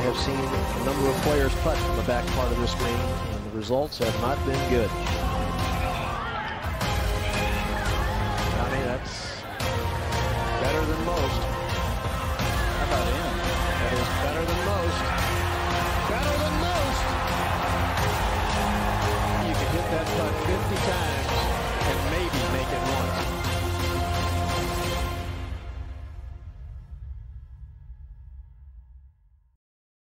I have seen a number of players putt from the back part of this green, and the results have not been good. Johnny, I mean, that's better than most. How about him? That is better than most. Better than most! You can hit that putt 50 times.